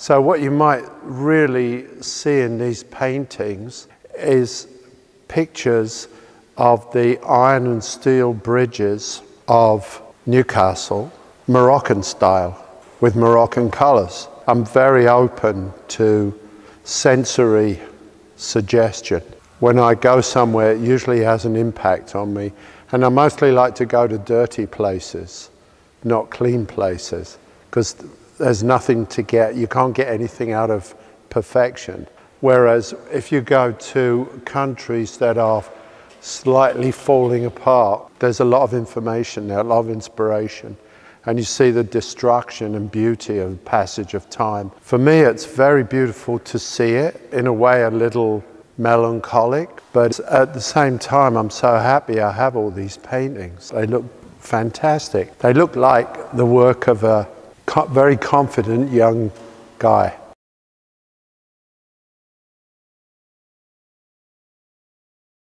So, what you might really see in these paintings is pictures of the iron and steel bridges of Newcastle, Moroccan style, with Moroccan colours. I'm very open to sensory suggestion. When I go somewhere, it usually has an impact on me. And I mostly like to go to dirty places, not clean places, because there's nothing to get. You can't get anything out of perfection. Whereas if you go to countries that are slightly falling apart, there's a lot of information there, a lot of inspiration. And you see the destruction and beauty of the passage of time. For me, it's very beautiful to see it, in a way, a little melancholic, but at the same time, I'm so happy I have all these paintings. They look fantastic. They look like the work of a very confident young guy.